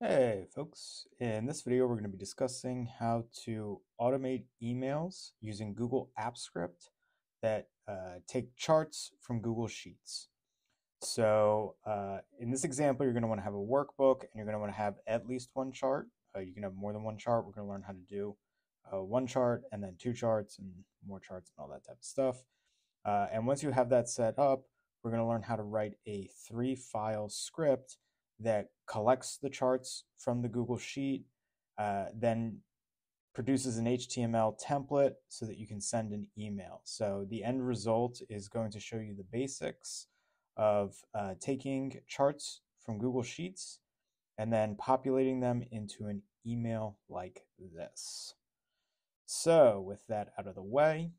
Hey folks, in this video we're going to be discussing how to automate emails using Google Apps Script that uh, take charts from Google Sheets. So uh, in this example you're going to want to have a workbook and you're going to want to have at least one chart. Uh, you can have more than one chart. We're going to learn how to do uh, one chart and then two charts and more charts and all that type of stuff. Uh, and once you have that set up, we're going to learn how to write a three file script that collects the charts from the Google Sheet, uh, then produces an HTML template so that you can send an email. So the end result is going to show you the basics of uh, taking charts from Google Sheets and then populating them into an email like this. So with that out of the way,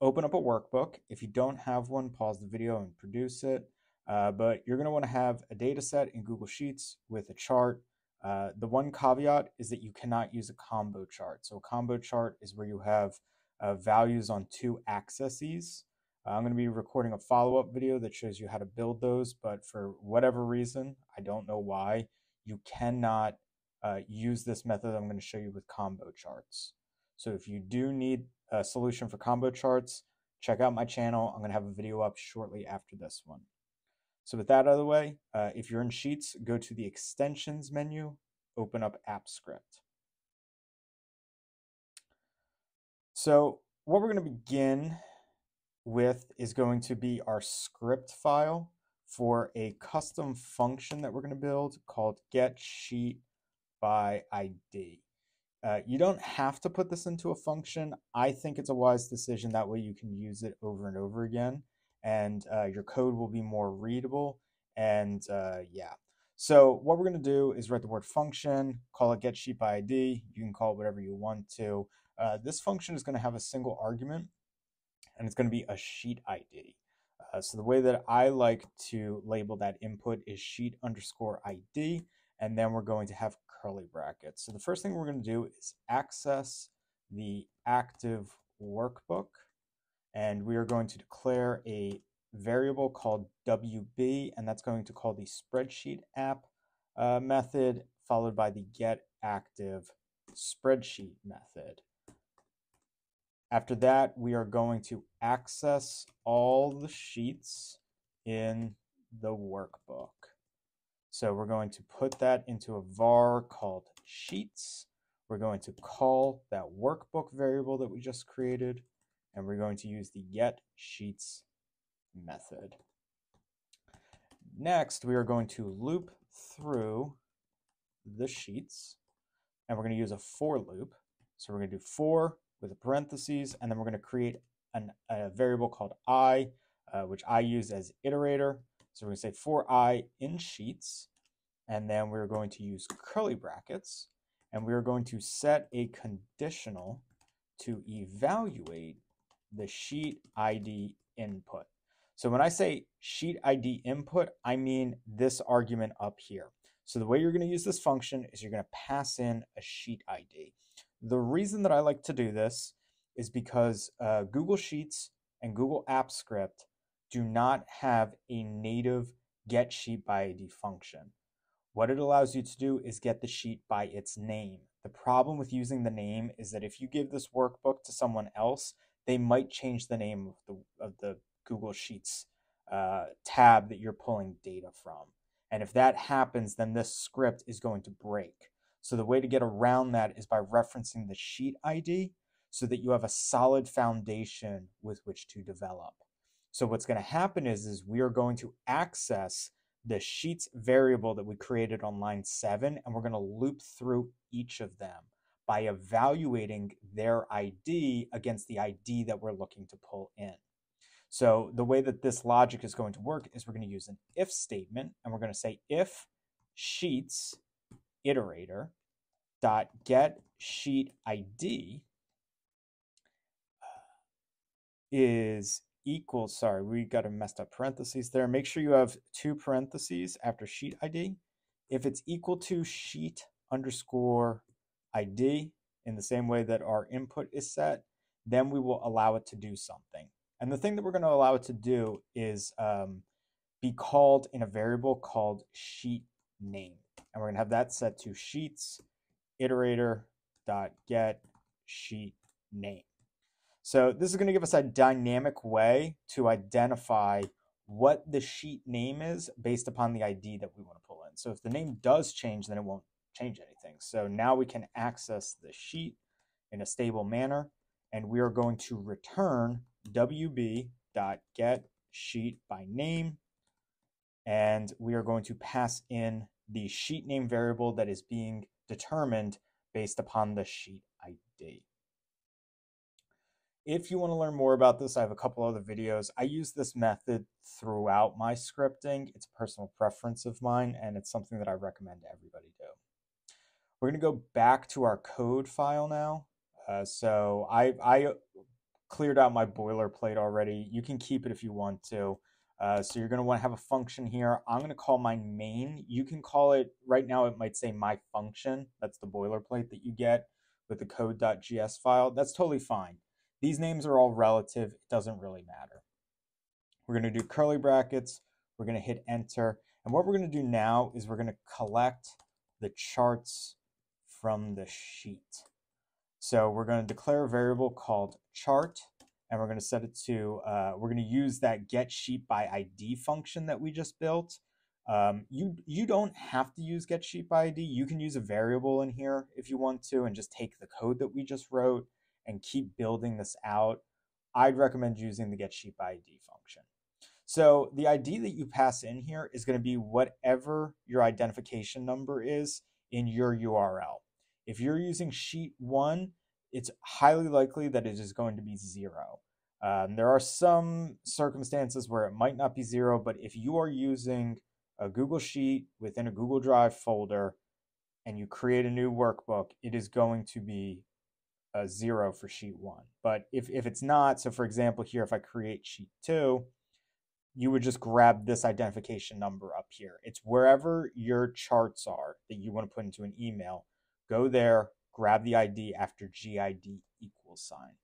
open up a workbook. If you don't have one, pause the video and produce it. Uh, but you're going to want to have a data set in Google Sheets with a chart. Uh, the one caveat is that you cannot use a combo chart. So a combo chart is where you have uh, values on two axes. Uh, I'm going to be recording a follow-up video that shows you how to build those, but for whatever reason, I don't know why, you cannot uh, use this method I'm going to show you with combo charts. So if you do need a solution for combo charts, check out my channel. I'm going to have a video up shortly after this one. So with that out of the way, uh, if you're in Sheets, go to the Extensions menu, open up AppScript. So what we're going to begin with is going to be our script file for a custom function that we're going to build called getSheetById. Uh, you don't have to put this into a function. I think it's a wise decision. That way you can use it over and over again and uh, your code will be more readable. And uh, yeah. So what we're going to do is write the word function, call it get sheet ID. You can call it whatever you want to. Uh, this function is going to have a single argument, and it's going to be a sheet ID. Uh, so the way that I like to label that input is sheet underscore ID, and then we're going to have curly brackets. So the first thing we're going to do is access the active workbook and we are going to declare a variable called WB, and that's going to call the spreadsheet app uh, method, followed by the get active spreadsheet method. After that, we are going to access all the sheets in the workbook. So we're going to put that into a var called sheets. We're going to call that workbook variable that we just created and we're going to use the get sheets method. Next, we are going to loop through the sheets, and we're going to use a for loop. So we're going to do for with a parentheses, and then we're going to create an, a variable called i, uh, which I use as iterator. So we're going to say for i in sheets, and then we're going to use curly brackets, and we're going to set a conditional to evaluate the sheet ID input. So when I say sheet ID input, I mean this argument up here. So the way you're going to use this function is you're going to pass in a sheet ID. The reason that I like to do this is because uh, Google Sheets and Google Apps Script do not have a native get sheet by ID function. What it allows you to do is get the sheet by its name. The problem with using the name is that if you give this workbook to someone else, they might change the name of the of the Google Sheets uh, tab that you're pulling data from. And if that happens, then this script is going to break. So the way to get around that is by referencing the sheet ID so that you have a solid foundation with which to develop. So what's going to happen is, is we are going to access the sheets variable that we created on line seven, and we're going to loop through each of them by evaluating their ID against the ID that we're looking to pull in. So the way that this logic is going to work is we're going to use an if statement, and we're going to say if sheets iterator dot get sheet ID uh, is equal, sorry, we got a messed up parentheses there. Make sure you have two parentheses after sheet ID. If it's equal to sheet underscore ID in the same way that our input is set, then we will allow it to do something. And the thing that we're going to allow it to do is um, be called in a variable called sheet name. and we're going to have that set to sheets iterator dot get sheet name. So this is going to give us a dynamic way to identify what the sheet name is based upon the ID that we want to pull in. So if the name does change, then it won't change anything. So now we can access the sheet in a stable manner, and we are going to return wb.get sheet by name, and we are going to pass in the sheet name variable that is being determined based upon the sheet ID. If you want to learn more about this, I have a couple other videos. I use this method throughout my scripting. It's a personal preference of mine, and it's something that I recommend everybody do. We're going to go back to our code file now. Uh, so I, I cleared out my boilerplate already. You can keep it if you want to. Uh, so you're going to want to have a function here. I'm going to call my main. You can call it, right now it might say my function. That's the boilerplate that you get with the code.gs file. That's totally fine. These names are all relative. It doesn't really matter. We're going to do curly brackets. We're going to hit enter. And what we're going to do now is we're going to collect the charts from the sheet. So we're going to declare a variable called chart, and we're going to set it to, uh, we're going to use that get sheet by ID function that we just built. Um, you, you don't have to use get sheet by ID. You can use a variable in here if you want to and just take the code that we just wrote and keep building this out, I'd recommend using the get sheet by ID function. So the ID that you pass in here is going to be whatever your identification number is in your URL. If you're using sheet one, it's highly likely that it is going to be zero. Um, there are some circumstances where it might not be zero, but if you are using a Google Sheet within a Google Drive folder and you create a new workbook, it is going to be a zero for sheet one. But if, if it's not, so for example, here, if I create sheet two, you would just grab this identification number up here. It's wherever your charts are that you want to put into an email. Go there, grab the ID after GID equals sign.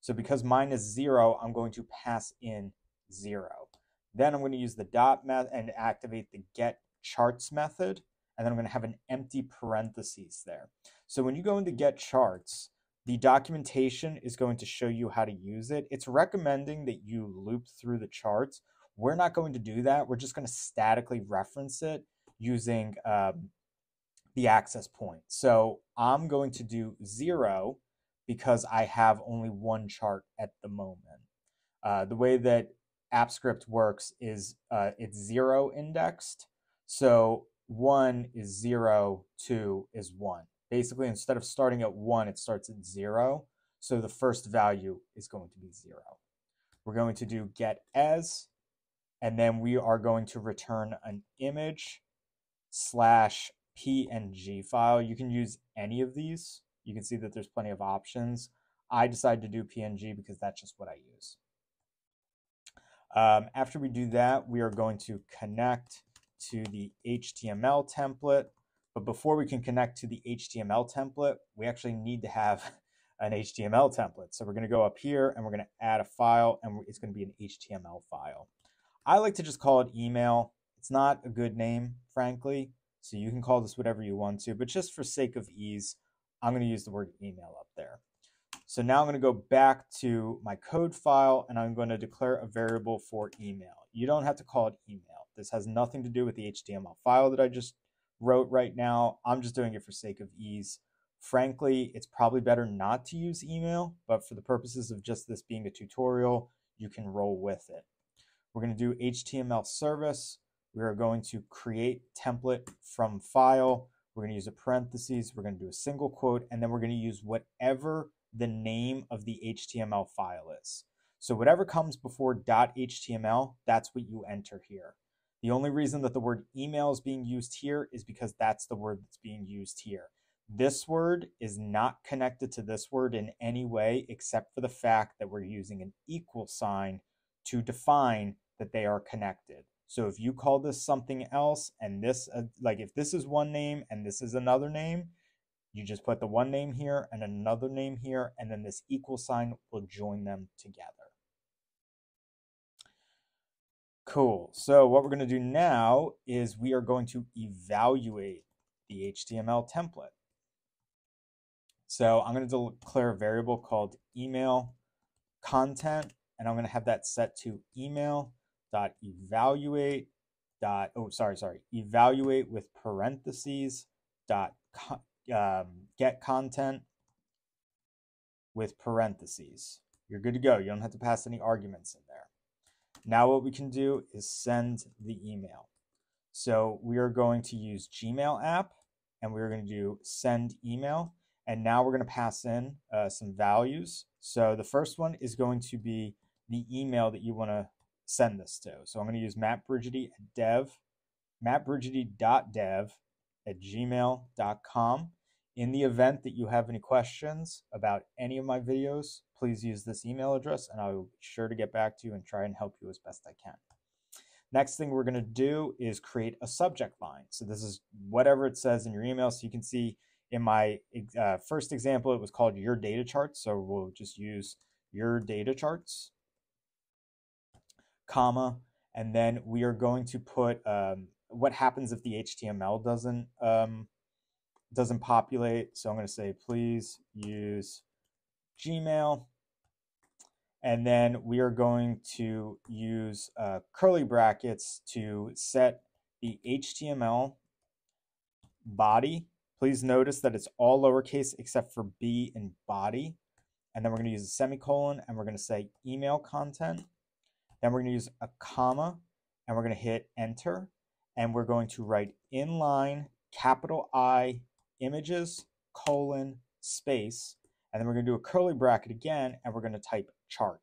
So because mine is zero, I'm going to pass in zero. Then I'm going to use the dot method and activate the get charts method. And then I'm going to have an empty parentheses there. So when you go into get charts, the documentation is going to show you how to use it. It's recommending that you loop through the charts. We're not going to do that. We're just going to statically reference it using um, the access point. So I'm going to do zero because I have only one chart at the moment. Uh, the way that AppScript works is uh, it's zero indexed. So one is zero, two is one basically instead of starting at one, it starts at zero. So the first value is going to be zero. We're going to do get as, and then we are going to return an image slash PNG file. You can use any of these. You can see that there's plenty of options. I decide to do PNG because that's just what I use. Um, after we do that, we are going to connect to the HTML template. But before we can connect to the HTML template, we actually need to have an HTML template. So we're going to go up here and we're going to add a file and it's going to be an HTML file. I like to just call it email. It's not a good name, frankly. So you can call this whatever you want to, but just for sake of ease, I'm going to use the word email up there. So now I'm going to go back to my code file and I'm going to declare a variable for email. You don't have to call it email. This has nothing to do with the HTML file that I just wrote right now. I'm just doing it for sake of ease. Frankly, it's probably better not to use email, but for the purposes of just this being a tutorial, you can roll with it. We're going to do HTML service. We are going to create template from file. We're going to use a parentheses. We're going to do a single quote, and then we're going to use whatever the name of the HTML file is. So whatever comes before .html, that's what you enter here. The only reason that the word email is being used here is because that's the word that's being used here. This word is not connected to this word in any way except for the fact that we're using an equal sign to define that they are connected. So if you call this something else and this, uh, like if this is one name and this is another name, you just put the one name here and another name here, and then this equal sign will join them together. Cool. So what we're going to do now is we are going to evaluate the HTML template. So I'm going to declare a variable called email content, and I'm going to have that set to email dot evaluate dot oh sorry sorry evaluate with parentheses dot um, get content with parentheses. You're good to go. You don't have to pass any arguments in there. Now what we can do is send the email. So we are going to use Gmail app and we're going to do send email. And now we're going to pass in uh, some values. So the first one is going to be the email that you want to send this to. So I'm going to use mattbrigidi at dev, mattbrigidi.dev at gmail.com. In the event that you have any questions about any of my videos, please use this email address and I will be sure to get back to you and try and help you as best I can. Next thing we're going to do is create a subject line. So this is whatever it says in your email. So you can see in my uh, first example, it was called your data charts. So we'll just use your data charts, comma, and then we are going to put um, what happens if the HTML doesn't um, doesn't populate. So I'm going to say, please use Gmail. And then we are going to use uh, curly brackets to set the HTML body. Please notice that it's all lowercase except for B in body. And then we're going to use a semicolon and we're going to say email content. Then we're going to use a comma and we're going to hit enter. And we're going to write inline capital I images colon space and then we're going to do a curly bracket again and we're going to type chart.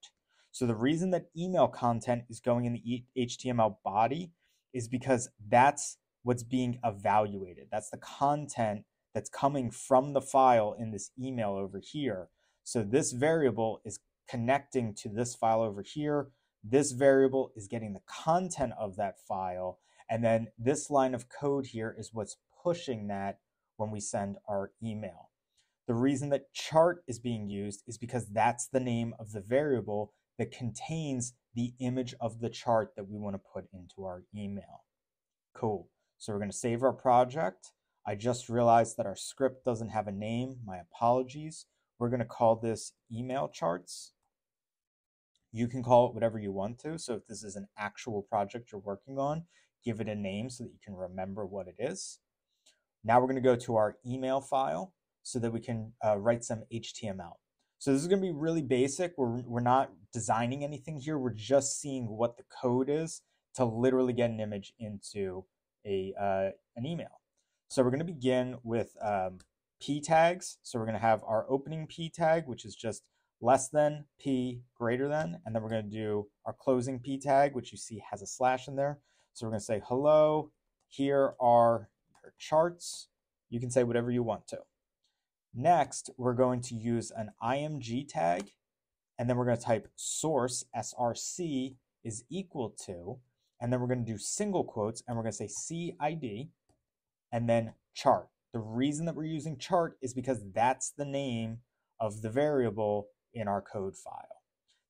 So the reason that email content is going in the HTML body is because that's what's being evaluated. That's the content that's coming from the file in this email over here. So this variable is connecting to this file over here. This variable is getting the content of that file. And then this line of code here is what's pushing that when we send our email. The reason that chart is being used is because that's the name of the variable that contains the image of the chart that we want to put into our email. Cool. So we're going to save our project. I just realized that our script doesn't have a name. My apologies. We're going to call this email charts. You can call it whatever you want to. So if this is an actual project you're working on, give it a name so that you can remember what it is. Now we're going to go to our email file so that we can uh, write some HTML. So this is going to be really basic. We're, we're not designing anything here. We're just seeing what the code is to literally get an image into a uh, an email. So we're going to begin with um, p tags. So we're going to have our opening p tag, which is just less than p greater than, and then we're going to do our closing p tag, which you see has a slash in there. So we're going to say hello. Here are your charts. You can say whatever you want to. Next, we're going to use an IMG tag, and then we're going to type source, src, is equal to, and then we're going to do single quotes, and we're going to say CID, and then chart. The reason that we're using chart is because that's the name of the variable in our code file.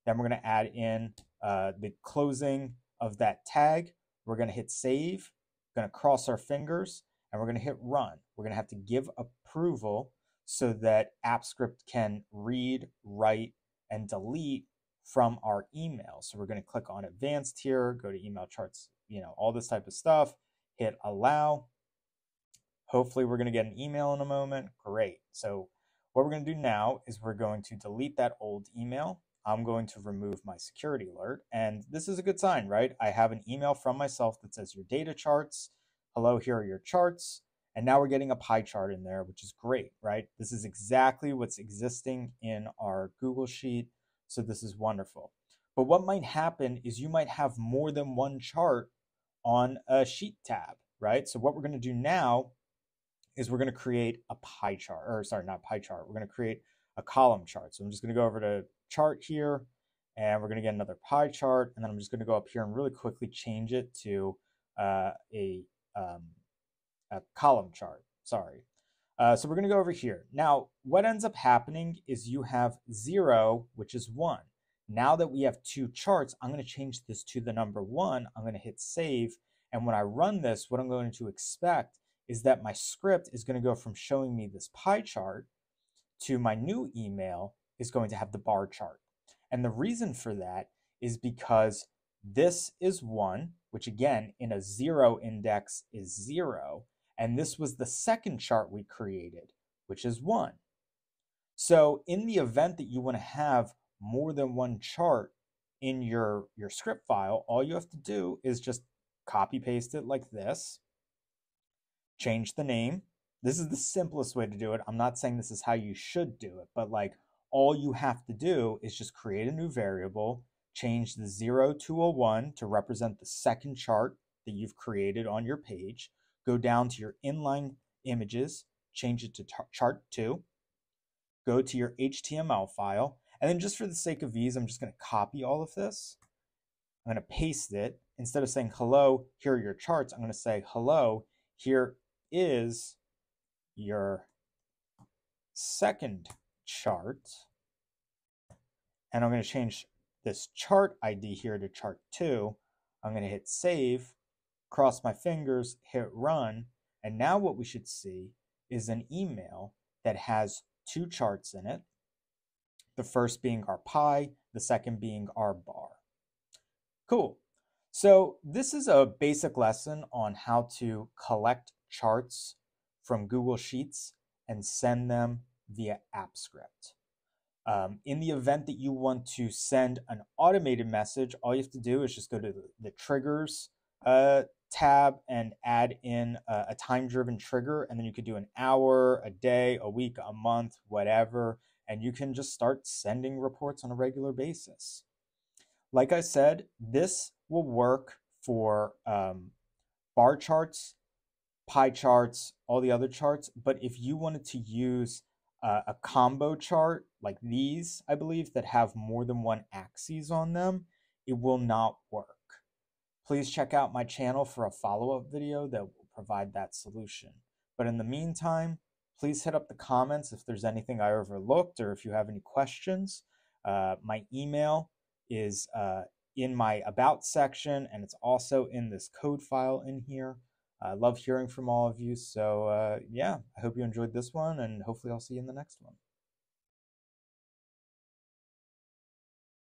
Then we're going to add in uh, the closing of that tag. We're going to hit save, going to cross our fingers, and we're going to hit run. We're going to have to give approval so that AppScript can read, write, and delete from our email. So we're going to click on advanced here, go to email charts, you know, all this type of stuff, hit allow. Hopefully we're going to get an email in a moment. Great. So what we're going to do now is we're going to delete that old email. I'm going to remove my security alert. And this is a good sign, right? I have an email from myself that says your data charts. Hello, here are your charts. And now we're getting a pie chart in there, which is great, right? This is exactly what's existing in our Google Sheet. So this is wonderful. But what might happen is you might have more than one chart on a sheet tab, right? So what we're going to do now is we're going to create a pie chart, or sorry, not pie chart. We're going to create a column chart. So I'm just going to go over to chart here, and we're going to get another pie chart, and then I'm just going to go up here and really quickly change it to uh, a um, a column chart, sorry. Uh, so we're going to go over here. Now, what ends up happening is you have zero, which is one. Now that we have two charts, I'm going to change this to the number one. I'm going to hit save. And when I run this, what I'm going to expect is that my script is going to go from showing me this pie chart to my new email is going to have the bar chart. And the reason for that is because this is one, which again, in a zero index is zero. And this was the second chart we created, which is one. So in the event that you want to have more than one chart in your, your script file, all you have to do is just copy paste it like this, change the name. This is the simplest way to do it. I'm not saying this is how you should do it, but like all you have to do is just create a new variable, change the 0 to a 1 to represent the second chart that you've created on your page, go down to your inline images, change it to chart 2, go to your HTML file, and then just for the sake of ease, I'm just going to copy all of this. I'm going to paste it. Instead of saying hello, here are your charts, I'm going to say hello, here is your second chart. And I'm going to change this chart ID here to chart 2. I'm going to hit save, cross my fingers, hit run, and now what we should see is an email that has two charts in it. The first being our pie, the second being our bar. Cool. So this is a basic lesson on how to collect charts from Google Sheets and send them via AppScript. Um, in the event that you want to send an automated message, all you have to do is just go to the, the triggers uh, tab and add in a, a time driven trigger. And then you could do an hour, a day, a week, a month, whatever. And you can just start sending reports on a regular basis. Like I said, this will work for um, bar charts, pie charts, all the other charts. But if you wanted to use uh, a combo chart like these, I believe, that have more than one axis on them, it will not work. Please check out my channel for a follow-up video that will provide that solution. But in the meantime, please hit up the comments if there's anything I overlooked or if you have any questions. Uh, my email is uh, in my About section, and it's also in this code file in here. I love hearing from all of you. So, uh, yeah, I hope you enjoyed this one, and hopefully, I'll see you in the next one.